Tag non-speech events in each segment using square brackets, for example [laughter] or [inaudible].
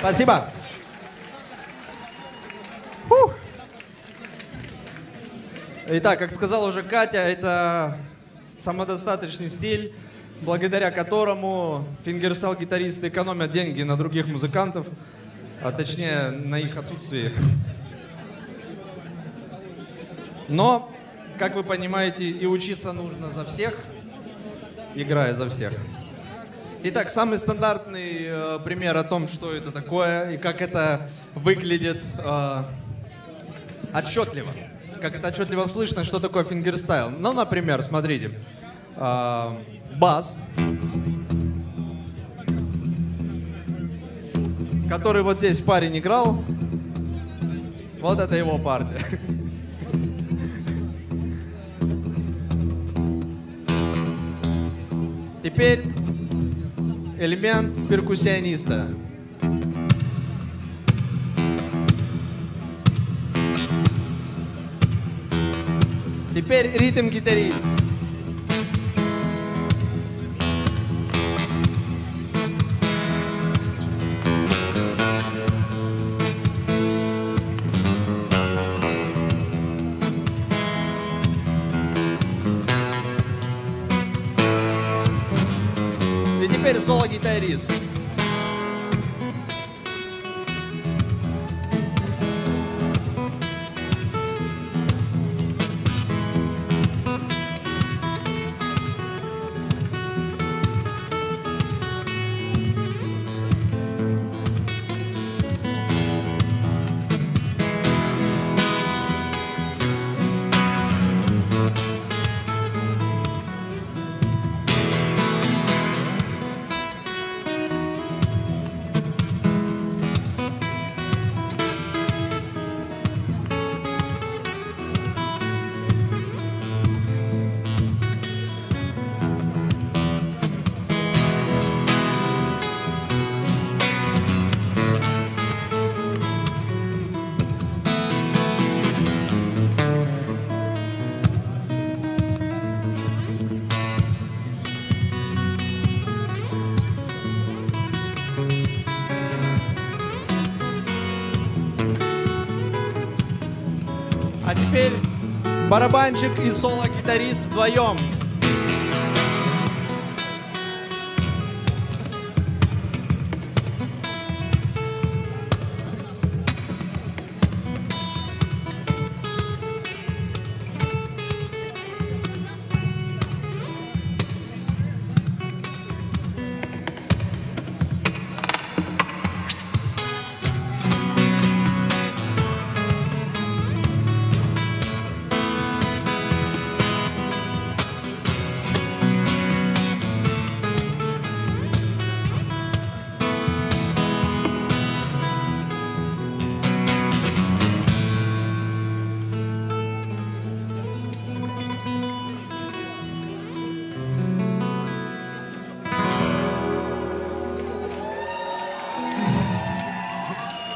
Спасибо. Фух. Итак, как сказала уже Катя, это самодостаточный стиль, благодаря которому фингерстайл-гитаристы экономят деньги на других музыкантов, а точнее на их отсутствии. Но, как вы понимаете, и учиться нужно за всех, играя за всех. Итак, самый стандартный э, пример о том, что это такое и как это выглядит э, отчетливо. Как это отчетливо слышно, что такое фингерстайл. Ну, например, смотрите. Э, бас, который вот здесь парень играл. Вот это его партия. [laughs] Теперь элемент перкуссиониста. Теперь ритм-гитарист. Теперь соло-гитарист. Барабанщик и соло-гитарист вдвоем.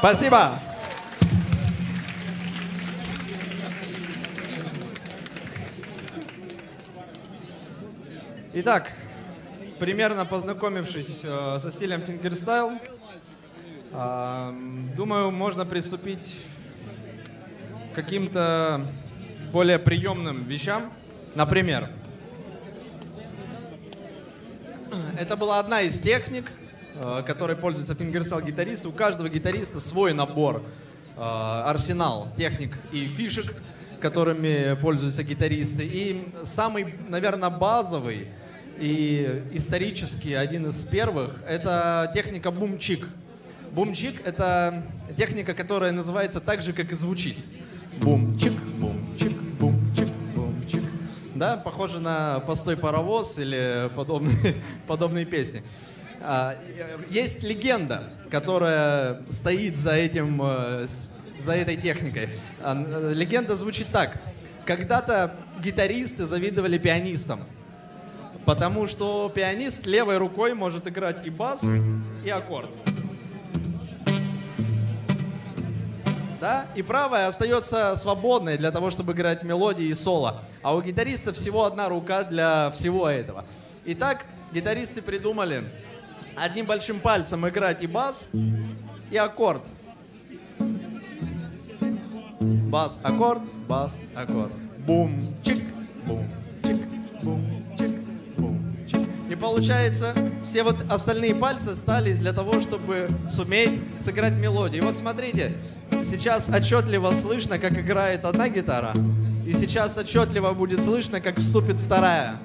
Спасибо. Итак, примерно познакомившись э, со стилем фингерстайл, э, думаю, можно приступить к каким-то более приемным вещам. Например, это была одна из техник, которой пользуются фингерстайл-гитаристы. У каждого гитариста свой набор, э, арсенал техник и фишек, которыми пользуются гитаристы. И самый, наверное, базовый и исторически один из первых — это техника бумчик. Бумчик — это техника, которая называется так же, как и звучит. Бумчик, бумчик, бумчик, бумчик. Да, похоже на «Постой паровоз» или подобные, [laughs] подобные песни. А, Есть легенда, которая стоит за этим, э, за этой техникой. А, н- Легенда звучит так. Когда-то гитаристы завидовали пианистам, потому что пианист левой рукой может играть и бас, и аккорд. Да? И правая остается свободной для того, чтобы играть мелодии и соло. А у гитариста всего одна рука для всего этого. Итак, гитаристы придумали одним большим пальцем играть и бас, и аккорд. Бас, аккорд, бас, аккорд. Бум, чик, бум, чик, бум, чик, бум, чик. И получается, все вот остальные пальцы стали для того, чтобы суметь сыграть мелодию. И вот смотрите, сейчас отчетливо слышно, как играет одна гитара, и сейчас отчетливо будет слышно, как вступит вторая.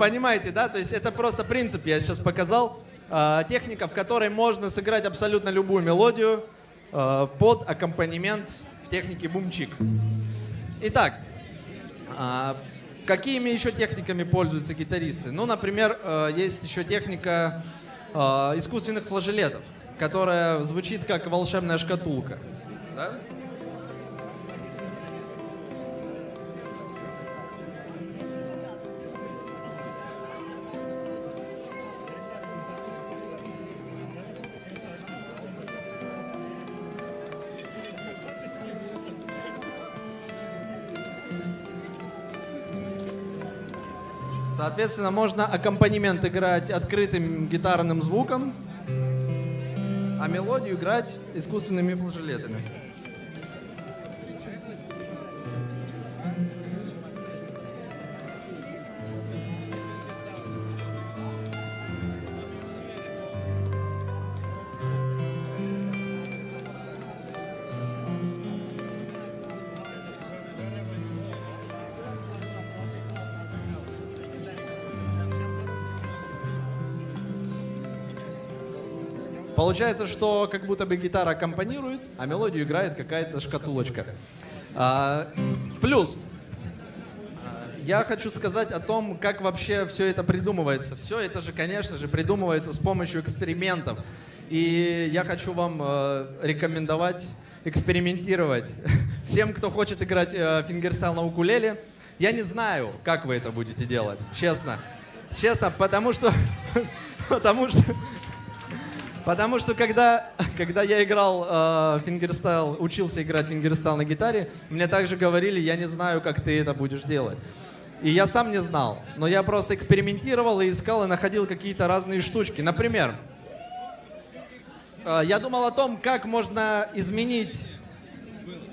Понимаете, да? То есть это просто принцип, я сейчас показал. Э, техника, в которой можно сыграть абсолютно любую мелодию э, под аккомпанемент в технике бумчик. Итак, э, какими еще техниками пользуются гитаристы? Ну, например, есть еще техника искусственных флажелетов, которая звучит как волшебная шкатулка. Да? Соответственно, можно аккомпанемент играть открытым гитарным звуком, а мелодию играть искусственными флажелетами. Получается, что как будто бы гитара аккомпанирует, а мелодию играет какая-то шкатулочка. А, плюс, я хочу сказать о том, как вообще все это придумывается. Все это же, конечно же, придумывается с помощью экспериментов. И я хочу вам э, рекомендовать экспериментировать. [laughs] Всем, кто хочет играть э, фингерстайл на укулеле, я не знаю, как вы это будете делать, честно. Честно, потому что... [laughs] Потому что Потому что когда, [laughs] когда я играл э, фингерстайл, учился играть фингерстайл на гитаре, мне также говорили, я не знаю, как ты это будешь делать. И я сам не знал, но я просто экспериментировал и искал и находил какие-то разные штучки. Например, э, я думал о том, как можно изменить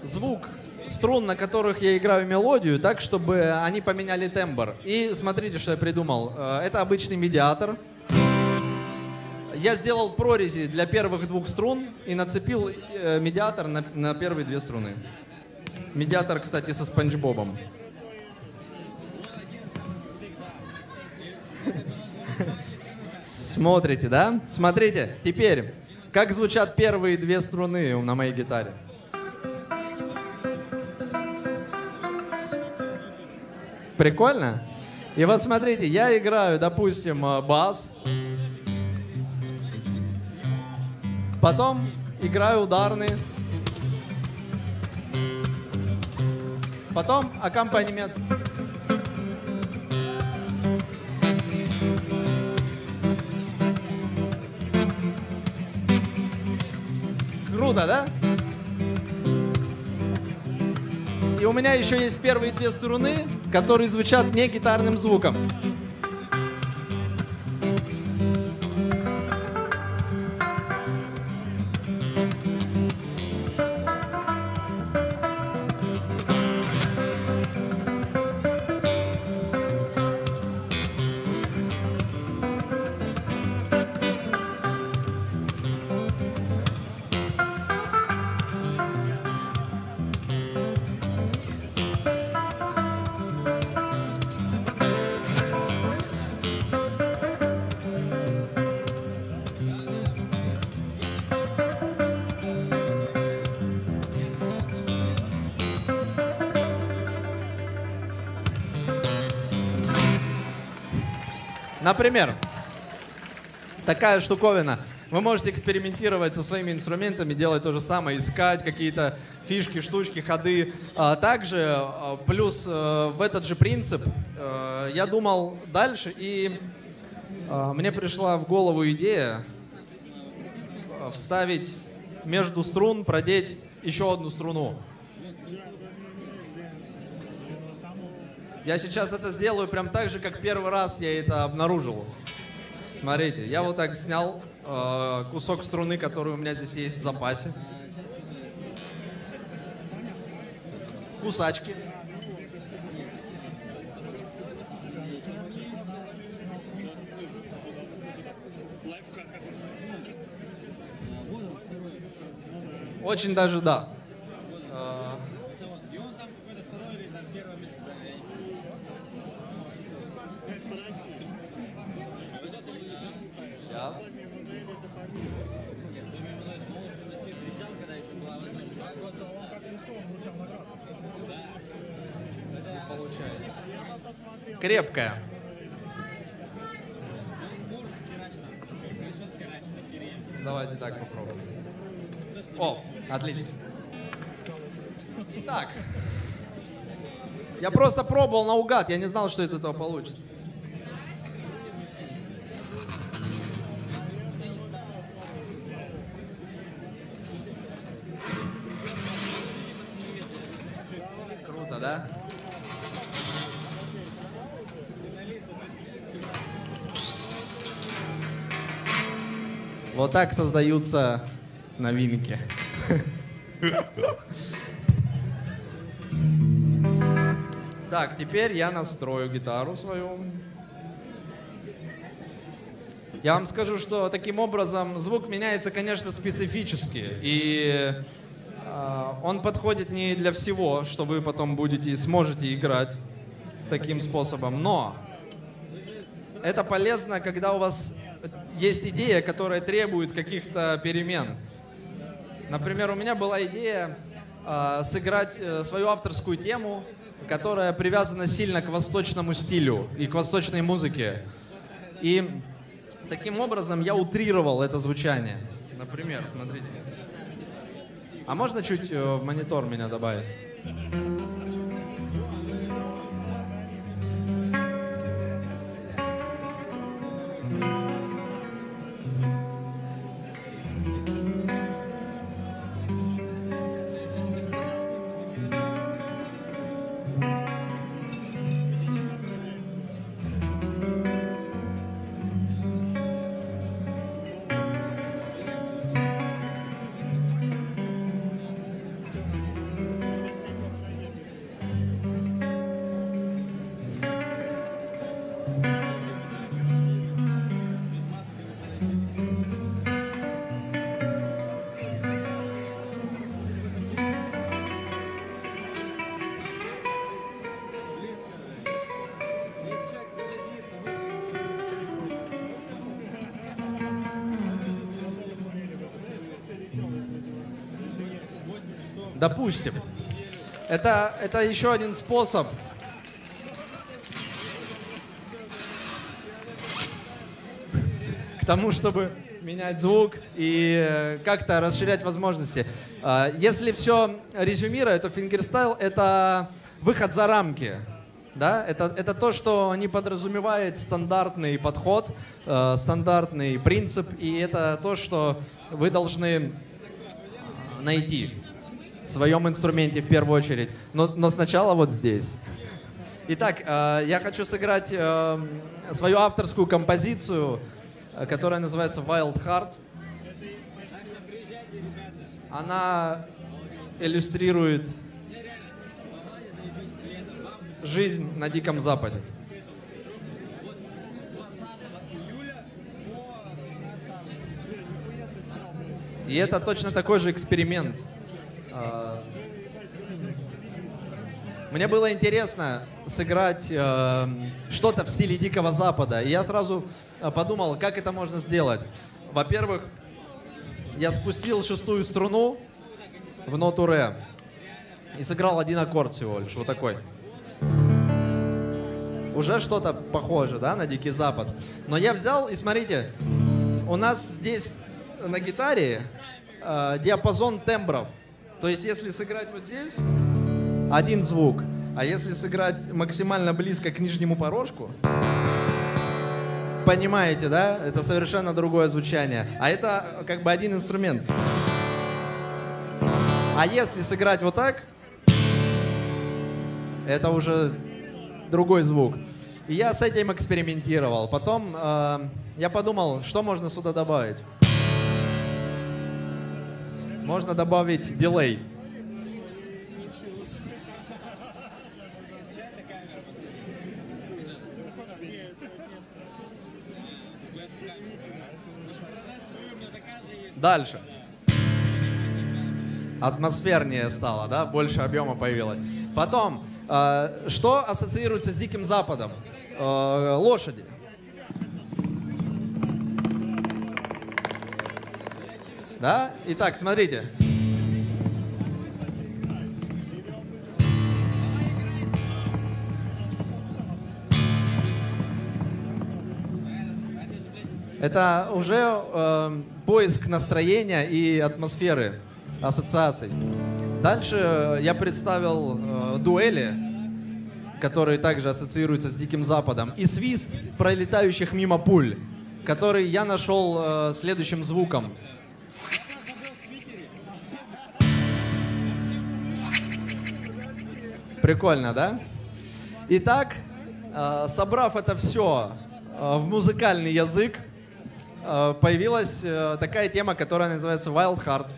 звук струн, на которых я играю мелодию, так, чтобы они поменяли тембр. И смотрите, что я придумал. Э, это обычный медиатор, я сделал прорези для первых двух струн и нацепил э, медиатор на, на первые две струны. Медиатор, кстати, со Спанч Бобом. Смотрите, да? Смотрите, теперь, как звучат первые две струны на моей гитаре. Прикольно? И вот смотрите, я играю, допустим, э, бас, Потом играю ударные. Потом аккомпанемент. Круто, да? И у меня еще есть первые две струны, которые звучат не гитарным звуком. Например, такая штуковина. Вы можете экспериментировать со своими инструментами, делать то же самое, искать какие-то фишки, штучки, ходы. А также, а, плюс э, в этот же принцип, э, я думал дальше, и а, мне пришла в голову идея э, вставить между струн, продеть еще одну струну. Я сейчас это сделаю прям так же, как первый раз я это обнаружил. Смотрите, я вот так снял э, кусок струны, который у меня здесь есть в запасе. Кусачки. Очень даже да. Крепкая. Давайте так попробуем. О, отлично. Так. Я просто пробовал наугад, я не знал, что из этого получится. Так создаются новинки. Так, теперь я настрою гитару свою. Я вам скажу, что таким образом звук меняется, конечно, специфически. И э, он подходит не для всего, что вы потом будете и сможете играть таким способом. Но это полезно, когда у вас есть идея, которая требует каких-то перемен. Например, у меня была идея э, сыграть свою авторскую тему, которая привязана сильно к восточному стилю и к восточной музыке. И таким образом я утрировал это звучание. Например, смотрите. А можно чуть э, в монитор меня добавить? Допустим. Это, это еще один способ к тому, чтобы менять звук и э, как-то расширять возможности. А, если все резюмировать, то фингерстайл — это выход за рамки. Да? Это, это то, что не подразумевает стандартный подход, э, стандартный принцип, и это то, что вы должны найти своем инструменте в первую очередь. Но, но сначала вот здесь. Итак, э, я хочу сыграть э, свою авторскую композицию, э, которая называется Wild Heart. Она иллюстрирует жизнь на Диком Западе. И это точно такой же эксперимент – мне было интересно сыграть э, что-то в стиле Дикого Запада. И я сразу э, подумал, как это можно сделать. Во-первых, я спустил шестую струну в ноту ре и сыграл один аккорд всего лишь, вот такой. Уже что-то похоже, да, на Дикий Запад. Но я взял и смотрите, у нас здесь на гитаре э, диапазон тембров. То есть, если сыграть вот здесь, один звук, а если сыграть максимально близко к нижнему порожку, понимаете, да? Это совершенно другое звучание. А это как бы один инструмент. А если сыграть вот так, это уже другой звук. И я с этим экспериментировал. Потом э, я подумал, что можно сюда добавить. Можно добавить дилей. Дальше. Атмосфернее стало, да, больше объема появилось. Потом, э, что ассоциируется с Диким Западом? Э, лошади. Да? Итак, смотрите. Это уже э, поиск настроения и атмосферы, ассоциаций. Дальше я представил э, дуэли, которые также ассоциируются с Диким Западом, и свист пролетающих мимо пуль, который я нашел э, следующим звуком. Прикольно, да? Итак, э, собрав это все э, в музыкальный язык, э, появилась такая тема, которая называется Wild Heart.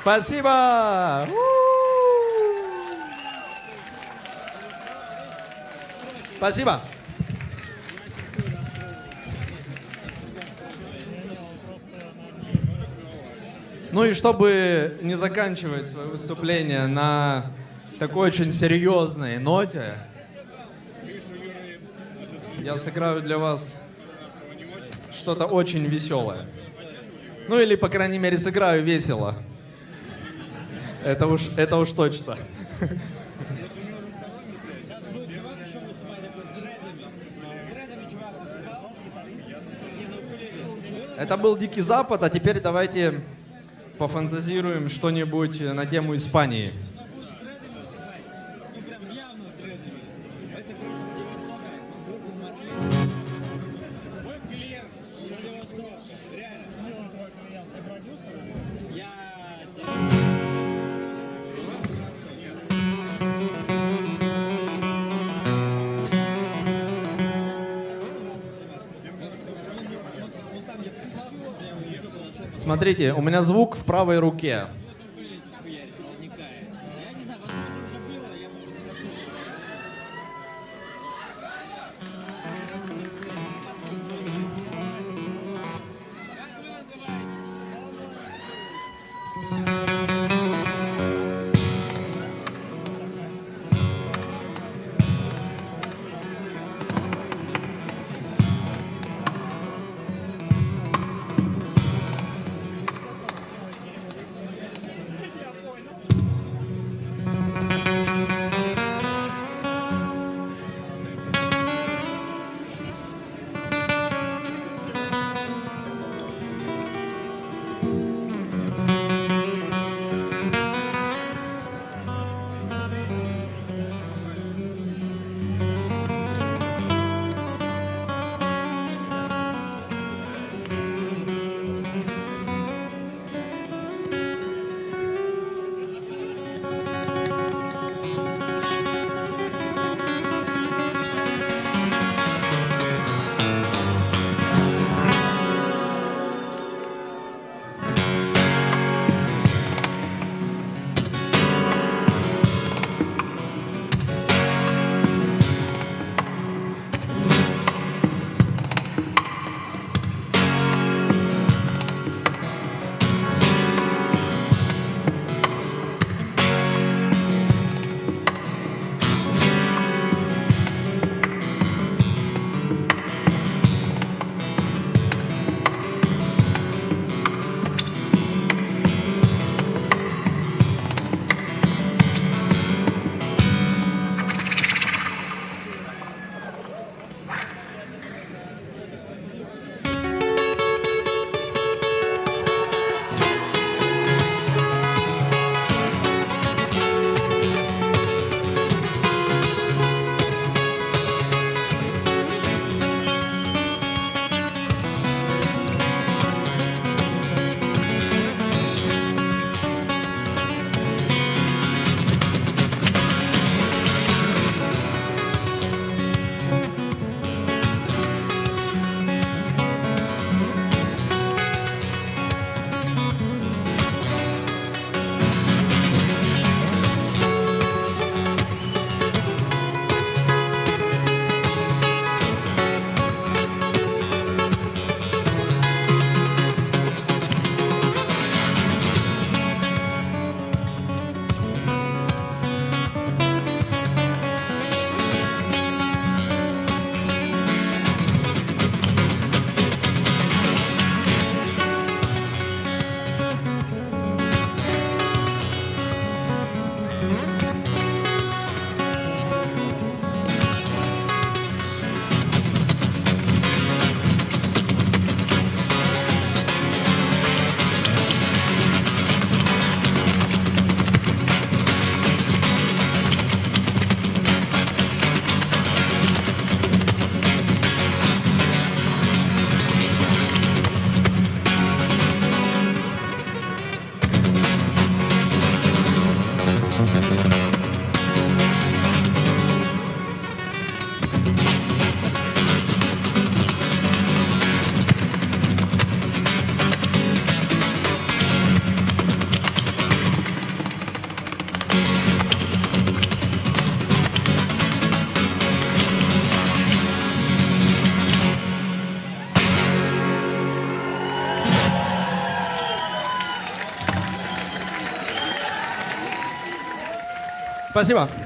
Спасибо! Спасибо. Ну и чтобы не заканчивать свое выступление на такой очень серьезной ноте, я сыграю для вас что-то очень веселое. Ну или, по крайней мере, сыграю весело. Это уж, это уж точно. Это был Дикий Запад, а теперь давайте пофантазируем что-нибудь на тему Испании. Смотрите, у меня звук в правой руке. Спасибо.